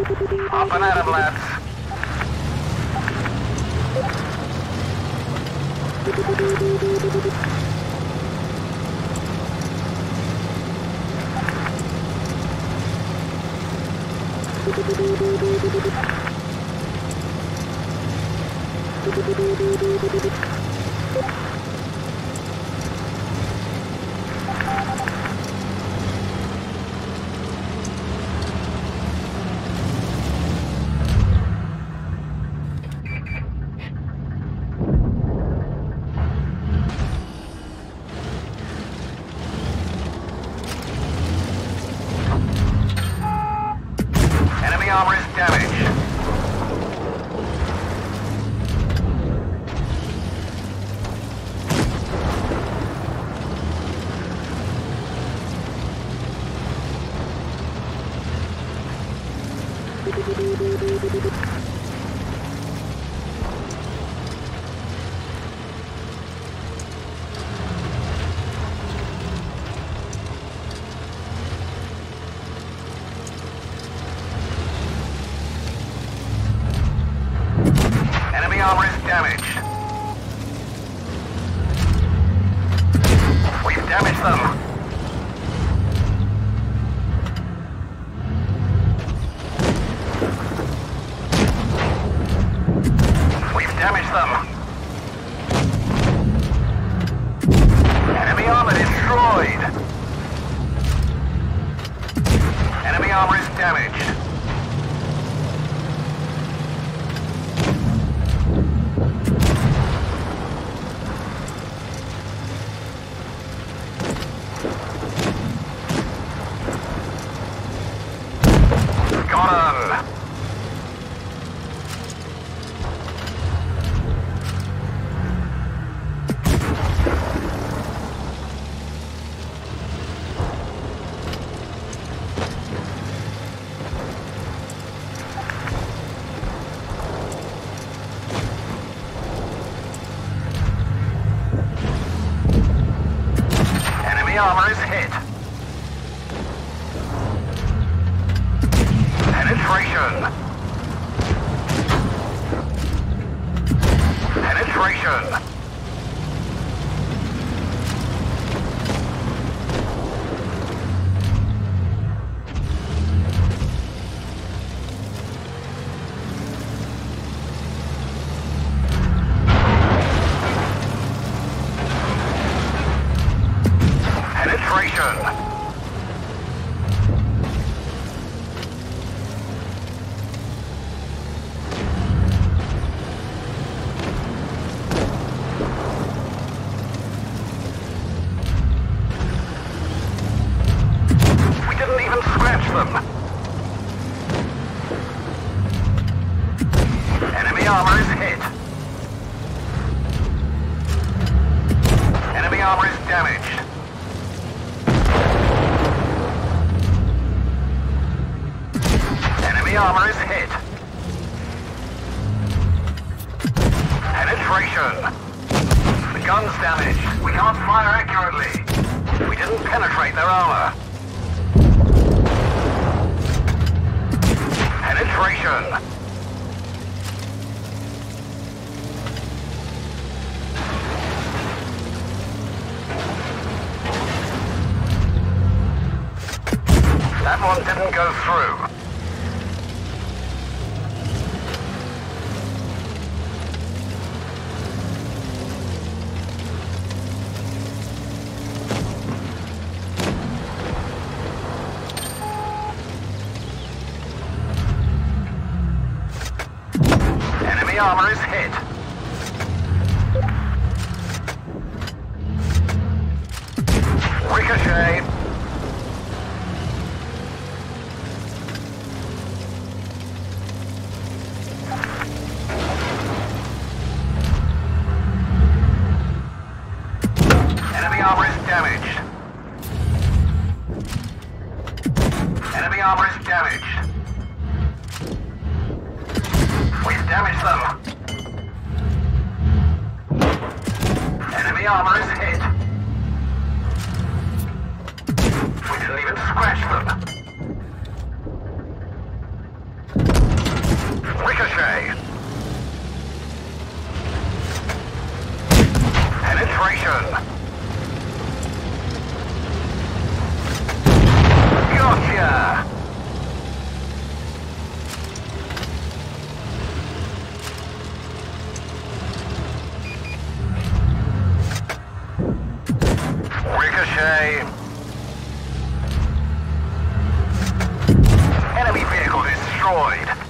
Half an item left. Damaged. We've damaged them. Armor is hit. Penetration. Penetration. Them. Enemy armor is hit. Enemy armor is damaged. Enemy armor is hit. Penetration. The gun's damaged. We can't fire accurately. We didn't penetrate their armor. That one didn't go through. Armor is hit. Ricochet. Enemy armor is damaged. Enemy armor is damaged. Damage them. Enemy armor is hit. We didn't even scratch them. Ricochet. Ricochet. Enemy vehicle destroyed.